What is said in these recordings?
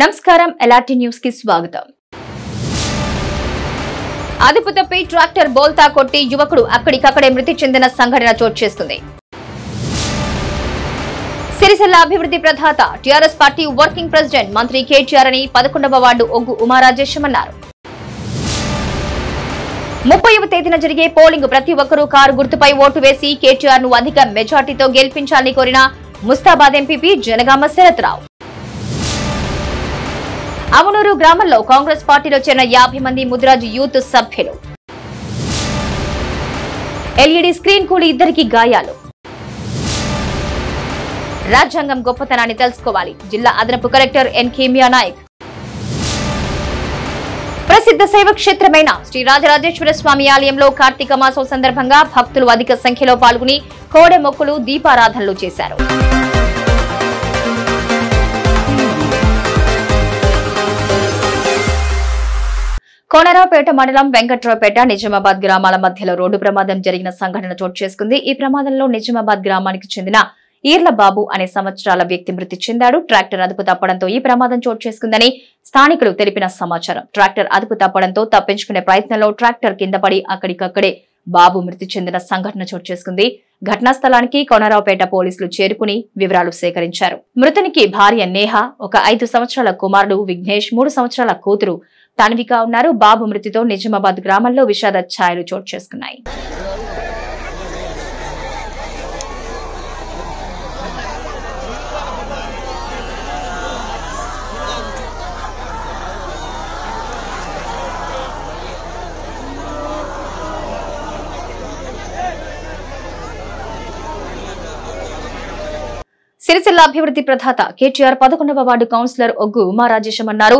నమస్కారం ఎలాంటి న్యూస్కి స్వాగతం. అదుపు ట్రాక్టర్ బోల్తా కొట్టి యువకుడు అక్కడికక్కడే మృతి చెందిన సంఘటన చోటు చేసుకుంది. సిరిసిల్ల అభివృద్ధి ప్రధాత టీఆర్ఎస్ పార్టీ వర్కింగ్ ప్రెసిడెంట్ మంత్రి కేటీఆర్ అని పదకొండవ వార్డు ఒగ్గు ఉమారాజేశం అన్నారు ముప్పైవ తేదీన జరిగే పోలింగ్ ప్రతి ఒక్కరూ కారు గుర్తుపై ఓటు వేసి కేటీఆర్ను అధిక మెజార్టీతో గెలిపించాలని కోరిన ముస్తాబాద్ ఎంపీపీ జనగామ శరత్రావు అవనూరు గ్రామంలో కాంగ్రెస్ పార్టీలో చేరిన యాభై మంది ముదిరాజు యూత్ సభ్యులు. ఎల్ఈడి స్క్రీన్ కూలి ఇద్దరికి గాయాలు. రాజ్యాంగం గొప్పతనాన్ని తెలుసుకోవాలి. జిల్లా అదనపు కలెక్టర్ ఎన్ కేమియా నాయక్. ప్రసిద్ధ శైవ క్షేత్రమైన శ్రీ రాజరాజేశ్వర స్వామి ఆలయంలో కార్తీక మాసం సందర్భంగా భక్తులు అధిక సంఖ్యలో పాల్గొని కోడె మొక్కులు దీపారాధనలు చేశారు. కోనరాపేట మండలం వెంకట్రావుపేట నిజామాబాద్ గ్రామాల మధ్యలో రోడ్డు ప్రమాదం జరిగిన సంఘటన చోటు చేసుకుంది. ఈ ప్రమాదంలో నిజామాబాద్ గ్రామానికి చెందిన ఈర్ల బాబు అనే సంవత్సరాల వ్యక్తి మృతి చెందాడు. ట్రాక్టర్ అదుపు తప్పడంతో ఈ ప్రమాదం చోటు చేసుకుందని స్థానికులు తెలిపిన సమాచారం. ట్రాక్టర్ అదుపు తప్పడంతో తప్పించుకునే ప్రయత్నంలో ట్రాక్టర్ కింద పడి అక్కడికక్కడే బాబు మృతి చెందిన సంఘటన చోటు చేసుకుంది. ఘటనా స్థలానికి కొనరావుపేట పోలీసులు చేరుకుని వివరాలు సేకరించారు. మృతునికి భార్య నేహ ఒక ఐదు సంవత్సరాల కుమారుడు విఘ్నేష్ మూడు సంవత్సరాల కూతురు తన్విక ఉన్నారు. బాబు మృతితో నిజామాబాద్ గ్రామంలో విషాద ఛాయలు చోటు చేసుకున్నాయి. సిరిసిల్ల అభివృద్ధి ప్రధాత కేటీఆర్ పదకొండవ వార్డు కౌన్సిలర్ ఒగ్గు ఉమారాజేశం అన్నారు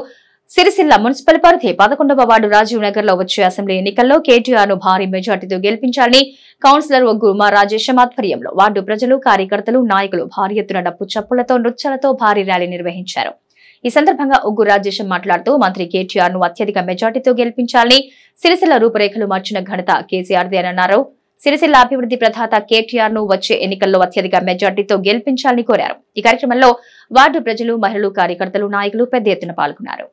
సిరిసిల్ల మున్సిపల్ పరిధి పదకొండవ వార్డు రాజీవ్ నగర్లో వచ్చే అసెంబ్లీ ఎన్నికల్లో కేటీఆర్ను భారీ మెజార్టీతో గెలిపించాలని కౌన్సిలర్ ఒగ్గు ఉమా రాజేశం ఆధ్వర్యంలో వార్డు ప్రజలు కార్యకర్తలు నాయకులు భారీ ఎత్తున డప్పు చప్పులతో నృత్యాలతో భారీ ర్యాలీ నిర్వహించారు. ఈ సందర్భంగా ఒగ్గు రాజేశం మాట్లాడుతూ మంత్రి కేటీఆర్ను అత్యధిక మెజార్టీతో గెలిపించాలని సిరిసిల్ల రూపురేఖలు మార్చిన ఘనత కేసీఆర్దే అని అన్నారు. సిరిసిల్ల అభివృద్ధి ప్రధాత కేటీఆర్ను వచ్చే ఎన్నికల్లో అత్యధిక మెజార్టీతో గెలిపించాలని కోరారు ఈ కార్యక్రమంలో వార్డు ప్రజలు మహిళలు కార్యకర్తలు నాయకులు పెద్ద ఎత్తున పాల్గొన్నారు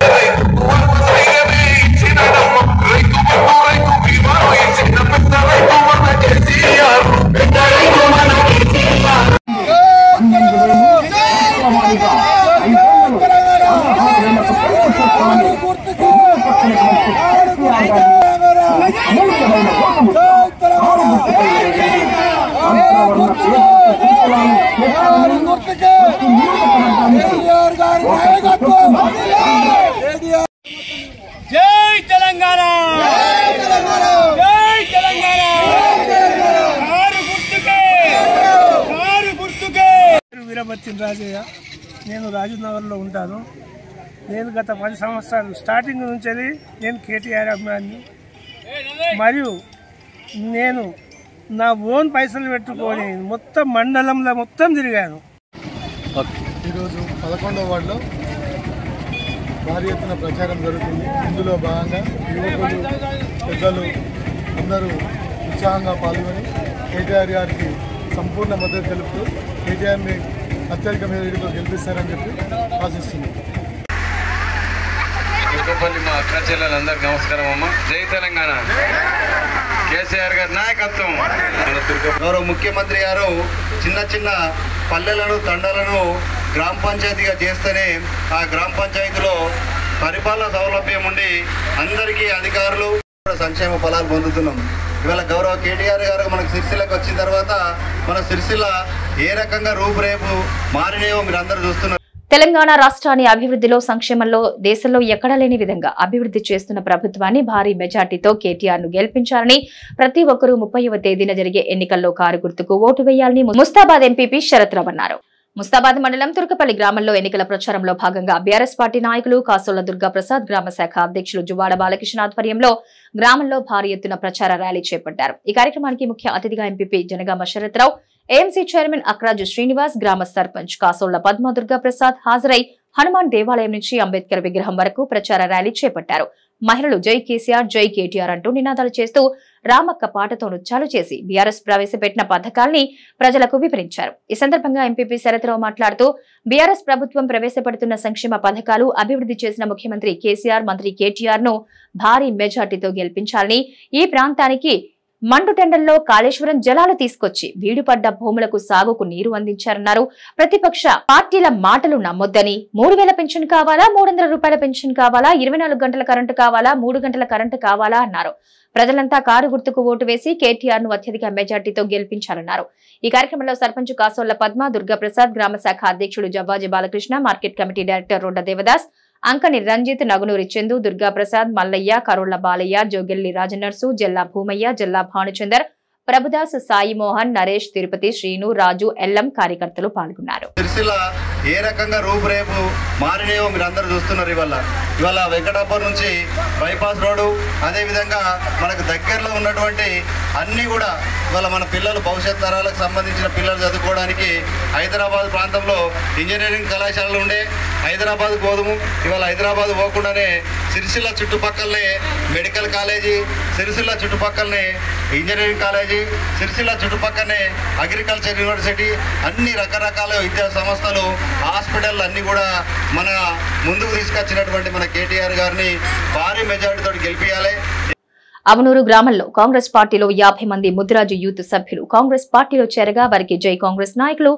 రాజయ్య నేను రాజీవ్నగర్లో ఉంటాను. నేను గత పది సంవత్సరాలు స్టార్టింగ్ నుంచి నేను కేటీఆర్ అభిమాని. మరియు నేను నా ఓన్ పైసలు పెట్టుకొని మొత్తం మండలంలో మొత్తం తిరిగాను. ఈరోజు పదకొండవ వార్డులో భారీ ఎత్తున ప్రచారం జరుగుతుంది. ఇందులో భాగంగా యువకులు పెద్దలు అందరూ ఉత్సాహంగా పాల్గొని కేటీఆర్ గారికి సంపూర్ణ మద్దతు తెలుపుతూ కేటీఆర్ని అత్యధిక మేరతో గెలిపిస్తారని చెప్పి ఆశిస్తున్నాం. దుర్గపల్లి మా అక్క చెల్లెలందరికీ నమస్కారం అమ్మ. జై తెలంగాణ. కేసీఆర్ గారి నాయకత్వం. మన గౌరవ ముఖ్యమంత్రి గారు చిన్న చిన్న పల్లెలను తండాలను గ్రామ పంచాయతీగా చేస్తేనే ఆ గ్రామ పంచాయతీలో పరిపాలన సౌలభ్యం ఉండి అందరికీ అధికారులు సంక్షేమ ఫలాలు పొందుతున్నాం. ఇవాళ గౌరవ కేటీఆర్ గారు మనకు సిరిసిల్లకు వచ్చిన తర్వాత మన సిరిసిల్ల ఏ రకంగా రూపురేపు మారినాయో మీరు అందరూ చూస్తున్నారు. తెలంగాణ రాష్ట్రాన్ని అభివృద్ధిలో సంక్షేమంలో దేశంలో ఎక్కడా లేని విధంగా అభివృద్ధి చేస్తున్న ప్రభుత్వాన్ని భారీ మెజార్టీతో కేటీఆర్ను గెలిపించాలని ప్రతి ఒక్కరూ ముప్పైవ తేదీన జరిగే ఎన్నికల్లో కారు గుర్తుకు ఓటు వేయాలని ముస్తాబాద్ ఎంపీపీ శరత్ రావు అన్నారు. ముస్తాబాద్ మండలం తుర్కపల్లి గ్రామంలో ఎన్నికల ప్రచారంలో భాగంగా బీఆర్ఎస్ పార్టీ నాయకులు కాసోల దుర్గా ప్రసాద్ గ్రామ శాఖ అధ్యక్షులు జువాడ బాలకృష్ణ ఆధ్వర్యంలో గ్రామంలో భారీ ఎత్తున ప్రచార ర్యాలీ చేపట్టారు. ఈ కార్యక్రమానికి ముఖ్య అతిథిగా MPP Janagama Sharathrao AMC chairman Akraju Srinivas గ్రామ సర్పంచ్ కాసోళ్ళ పద్మ దుర్గాప్రసాద్ హాజరై హనుమాన్ దేవాలయం నుంచి అంబేద్కర్ విగ్రహం వరకు ప్రచార ర్యాలీ చేపట్టారు. మహిళలు జై కేసీఆర్ జై కేటీఆర్ అంటూ నినాదాలు చేస్తూ రామక్క పాటతో నృత్యాలు చేసి బీఆర్ఎస్ ప్రవేశపెట్టిన పథకాల్ని ప్రజలకు వివరించారు. ఈ సందర్భంగా ఎంపీపీ శరత్రావు మాట్లాడుతూ బీఆర్ఎస్ ప్రభుత్వం ప్రవేశపెడుతున్న సంక్షేమ పథకాలు అభివృద్ధి చేసిన ముఖ్యమంత్రి కేసీఆర్ మంత్రి కేటీఆర్ను భారీ మెజార్టీతో గెలిపించాలని ఈ ప్రాంతానికి మండుటెండల్లో కాళేశ్వరం జలాలు తీసుకొచ్చి వీడుపడ్డ భూములకు సాగుకు నీరు అందించారన్నారు. ప్రతిపక్ష పార్టీల మాటలు నమ్మొద్దని మూడు వేల పెన్షన్ కావాలా మూడు వందల రూపాయల పెన్షన్ కావాలా ఇరవై నాలుగు గంటల కరెంటు కావాలా మూడు గంటల కరెంటు కావాలా అన్నారు. ప్రజలంతా కారు గుర్తుకు ఓటు వేసి కేటీఆర్ను అత్యధిక మెజార్టీతో గెలిపించాలన్నారు. ఈ కార్యక్రమంలో సర్పంచ్ కాసోళ్ళ పద్మ దుర్గాప్రసాద్ గ్రామ శాఖ అధ్యక్షుడు Jawaji Balakrishna market committee director Rodda Devadas Ankani Ranjith Nagunuri Chandu Durgaprasad Mallaiah Karulla Balaiah Jogelli Rajanarsu Jalla Bhumaiah Jalla Bhanuchander Prabhudas Sai Mohan Naresh Tirupati Srinu రాజు ఎల్లం కార్యకర్తలు పాల్గొన్నారు. ఏ రకంగా రూపురేపు మారినాయో మీరు అందరూ చూస్తున్నారు ఇవాళ. ఇవాళ వెంకటాపురం నుంచి బైపాస్ రోడ్డు అదేవిధంగా మనకు దగ్గరలో ఉన్నటువంటి అన్నీ కూడా ఇవాళ మన పిల్లలు భవిష్యత్ తరాలకు సంబంధించిన పిల్లలు చదువుకోవడానికి హైదరాబాద్ ప్రాంతంలో ఇంజనీరింగ్ కళాశాలలు ఉండే హైదరాబాద్ పోదుము. ఇవాళ హైదరాబాద్ పోకుండానే సిరిసిల్ల చుట్టుపక్కలనే మెడికల్ కాలేజీ సిరిసిల్ల చుట్టుపక్కలనే ఇంజనీరింగ్ కాలేజీ సిరిసిల్ల చుట్టుపక్కనే అగ్రికల్చర్ యూనివర్సిటీ అన్ని రకరకాల విద్యా సంస్థలు హాస్పిటల్ అన్ని కూడా మన ముందుకు తీసుకొచ్చినటువంటి మన కేటీఆర్ గారిని భారీ మెజారిటీతో గెలిపించాలి అవనూరు గ్రామంలో కాంగ్రెస్ పార్టీలో యాభై మంది ముద్రాజు యూత్ సభ్యులు కాంగ్రెస్ పార్టీలో చేరగా వారికి జై కాంగ్రెస్ నాయకులు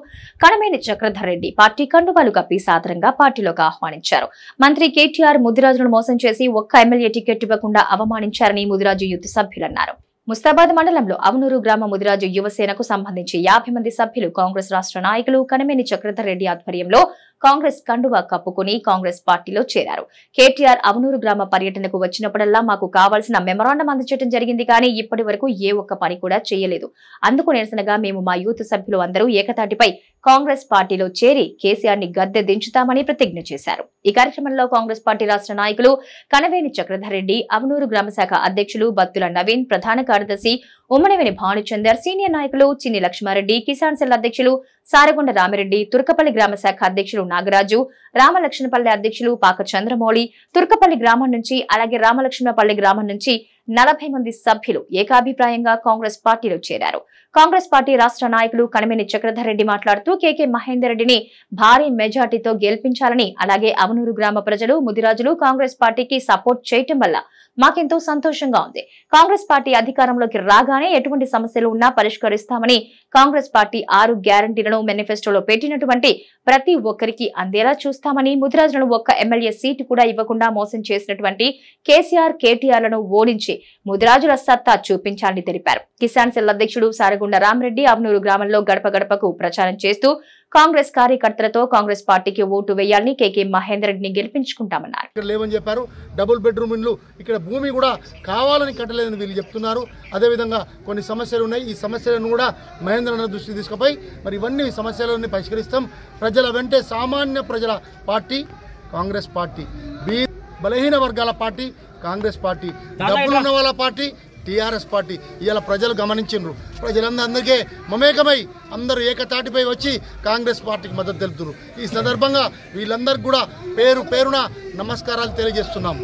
కణమేని చక్రధర్ రెడ్డి పార్టీ కండువాలు కప్పి సాదరంగా పార్టీలోకి ఆహ్వానించారు. మంత్రి కేటీఆర్ ముదిరాజులను మోసం చేసి ఒక్క ఎమ్మెల్యే టికెట్ ఇవ్వకుండా అవమానించారని ముదిరాజు యూత్ సభ్యులన్నారు. ముస్తాబాద్ మండలంలో అవనూరు గ్రామ ముదిరాజు యువసేనకు సంబంధించి యాభై మంది సభ్యులు కాంగ్రెస్ రాష్ట్ర నాయకులు కనమేని చక్రధర్ రెడ్డి ఆధ్వర్యంలో కాంగ్రెస్ కండువా కప్పుకుని కాంగ్రెస్ పార్టీలో చేరారు. కేటీఆర్ అవనూరు గ్రామ పర్యటనకు వచ్చినప్పుడల్లా మాకు కావాల్సిన మెమరాండం అందజేయడం జరిగింది కానీ ఇప్పటి ఏ ఒక్క పని కూడా చేయలేదు. అందుకు నిరసనగా మేము మా యూత్ సభ్యులు అందరూ ఏకతాటిపై కాంగ్రెస్ పార్టీలో చేరి కేసీఆర్ని గద్దె దించుతామని ప్రతిజ్ఞ చేశారు. ఈ కార్యక్రమంలో కాంగ్రెస్ పార్టీ రాష్ట్ర నాయకులు కనవేని చక్రధర్ రెడ్డి అవనూరు గ్రామ శాఖ అధ్యక్షులు బత్తుల నవీన్ ప్రధాన కార్యదర్శి ఉమ్మనవేని భానుచందర్ సీనియర్ నాయకులు చిన్ని లక్ష్మారెడ్డి కిసాన్ సెల్ అధ్యక్షులు సారగొండ రామిరెడ్డి తుర్కపల్లి గ్రామ శాఖ అధ్యక్షులు నాగరాజు రామలక్ష్మణపల్లి అధ్యక్షులు పాక చంద్రమౌళి తుర్కపల్లి గ్రామం నుంచి అలాగే రామలక్ష్మణపల్లి గ్రామం నుంచి నలభై మంది సభ్యులు ఏకాభిప్రాయంగా కాంగ్రెస్ పార్టీలో చేరారు. కాంగ్రెస్ పార్టీ రాష్ట్ర నాయకులు కణమేని చక్రధర్ రెడ్డి మాట్లాడుతూ కేకే మహేందర్ రెడ్డిని భారీ మెజార్టీతో గెలిపించాలని అలాగే అవనూరు గ్రామ ప్రజలు ముదిరాజులు కాంగ్రెస్ పార్టీకి సపోర్ట్ చేయటం వల్ల మాకెంతో సంతోషంగా ఉంది. కాంగ్రెస్ పార్టీ అధికారంలోకి రాగానే ఎటువంటి సమస్యలు ఉన్నా పరిష్కరిస్తామని కాంగ్రెస్ పార్టీ ఆరు గ్యారంటీలను మేనిఫెస్టోలో పెట్టినటువంటి ప్రతి ఒక్కరికి అందేలా చూస్తామని ముదిరాజులను ఒక్క ఎమ్మెల్యే సీటు కూడా ఇవ్వకుండా మోసం చేసినటువంటి కేసీఆర్ కేటీఆర్లను ఓడించి ముదిరాజుల సత్తా చూపించాలని తెలిపారు. కిసాన్ సెల్ అధ్యక్షుడు సారగుండ రామరెడ్డి అవనూరు గ్రామంలో గడప గడపకు ప్రచారం చేస్తూ కాంగ్రెస్ కార్యకర్తలతో కాంగ్రెస్ పార్టీకి ఓటు వేయాలని కేకే మహేందర్ రెడ్డిని గెలిపించుకుంటామన్నారు. ఇక్కడ లేవని చెప్పారు. డబుల్ బెడ్రూమ్ ఇండ్లు ఇక్కడ భూమి కూడా కావాలని కట్టలేదని వీళ్ళు చెప్తున్నారు. అదేవిధంగా కొన్ని సమస్యలు ఉన్నాయి. ఈ సమస్యలను కూడా మహేంద్ర దృష్టి దృష్టికి తీసుకుపోయి మరి ఇవన్నీ సమస్యలన్నీ పరిష్కరిస్తాం. ప్రజల వెంటే సామాన్య ప్రజల పార్టీ కాంగ్రెస్ పార్టీ. బలహీన వర్గాల పార్టీ కాంగ్రెస్ పార్టీ డబ్బులున్న వాళ్ళ పార్టీ టీఆర్ఎస్ పార్టీ. ఇవాళ ప్రజలు గమనించిండ్రు. ప్రజలందరికీ మమేకమై అందరూ ఏకతాటిపై వచ్చి కాంగ్రెస్ పార్టీకి మద్దతు తెలుపుతున్నారు. ఈ సందర్భంగా వీళ్ళందరికీ కూడా పేరు పేరున నమస్కారాలు తెలియజేస్తున్నాం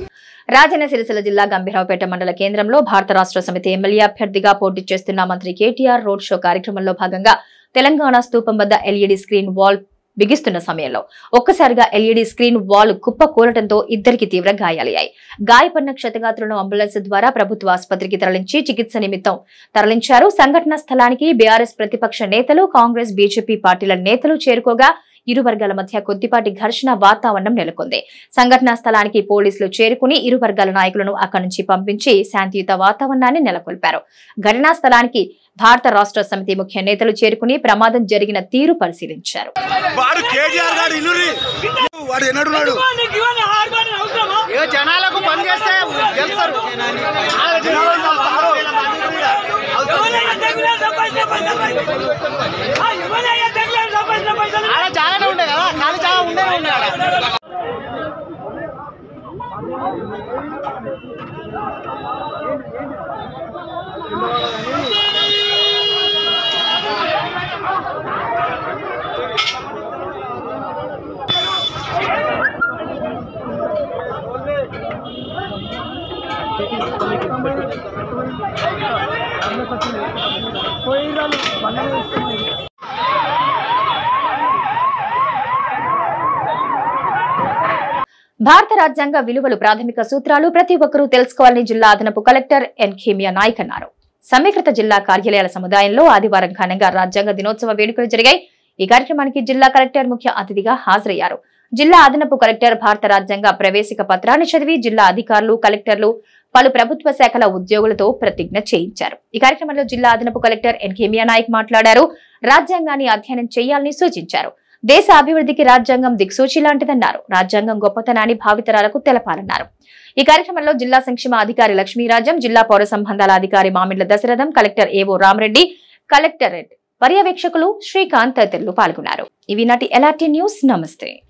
రాజన్న సిరిసిల్ల జిల్లా గంభీరావుపేట మండల కేంద్రంలో భారత రాష్ట్ర సమితి ఎమ్మెల్యే అభ్యర్థిగా పోటీ చేస్తున్న మంత్రి కేటీఆర్ రోడ్ షో కార్యక్రమంలో భాగంగా తెలంగాణ స్తూపం వద్ద ఎల్ఈడి స్క్రీన్ వాల్ బిగిస్తున్న సమయంలో ఒక్కసారిగా ఎల్ఈడీ స్క్రీన్ వాల్ కుప్ప కూరటంతో ఇద్దరికి తీవ్ర గాయాలయ్యాయి. గాయపడిన క్షతగాత్రులను అంబులెన్స్ ద్వారా ప్రభుత్వ ఆసుపత్రికి తరలించి చికిత్స నిమిత్తం తరలించారు. సంఘటన స్థలానికి బీఆర్ఎస్ ప్రతిపక్ష నేతలు కాంగ్రెస్ బీజేపీ పార్టీల నేతలు చేరుకోగా ఇరు వర్గాల మధ్య కొద్దిపాటి ఘర్షణ వాతావరణం నెలకొంది. సంఘటనా స్థలానికి పోలీసులు చేరుకుని ఇరు వర్గాల నాయకులను అక్కడి నుంచి పంపించి శాంతియుత వాతావరణాన్ని నెలకొల్పారు. ఘటనా స్థలానికి భారత రాష్ట్ర సమితి ముఖ్య నేతలు చేరుకుని ప్రమాదం జరిగిన తీరు పరిశీలించారు. జనాలకు పని చేస్తే గెలుస్తారు ఆడ జాగానే ఉండే కదా ఖాళీ జాగా ఉండే ఉండే ఆడ భారత రాజ్యాంగ విలువలు ప్రాథమిక సూత్రాలు ప్రతి ఒక్కరూ తెలుసుకోవాలని జిల్లా అదనపు కలెక్టర్ ఎన్ ఖేమియా నాయక్ అన్నారు. సమీకృత జిల్లా కార్యాలయాల సముదాయంలో ఆదివారం ఘనంగా రాజ్యాంగ దినోత్సవ వేడుకలు జరిగాయి. ఈ కార్యక్రమానికి జిల్లా కలెక్టర్ ముఖ్య అతిథిగా హాజరయ్యారు. జిల్లా అదనపు కలెక్టర్ భారత రాజ్యాంగ ప్రవేశిక పత్రాన్ని చదివి జిల్లా అధికారులు కలెక్టర్లు పలు ప్రభుత్వ శాఖల ఉద్యోగులతో ప్రతిజ్ఞ చేయించారు. ఈ కార్యక్రమంలో జిల్లా అదనపు కలెక్టర్ ఎన్ ఖేమియా నాయక్ మాట్లాడారు. రాజ్యాంగాన్ని అధ్యయనం చేయాలని సూచించారు. దేశ అభివృద్ధికి రాజ్యాంగం దిక్సూచి లాంటిదన్నారు. రాజ్యాంగం గొప్పతనాన్ని భావితరాలకు తెలపాలన్నారు. ఈ కార్యక్రమంలో జిల్లా సంక్షేమ అధికారి లక్ష్మీరాజం జిల్లా పౌర సంబంధాల అధికారి మామిళ్ళ దశరథం కలెక్టర్ ఏవో రామరెడ్డి కలెక్టరేట్ పర్యవేక్షకులు శ్రీకాంత్ తదితరులు పాల్గొన్నారు. ఇవి నాటి ఎలాంటి న్యూస్. నమస్తే.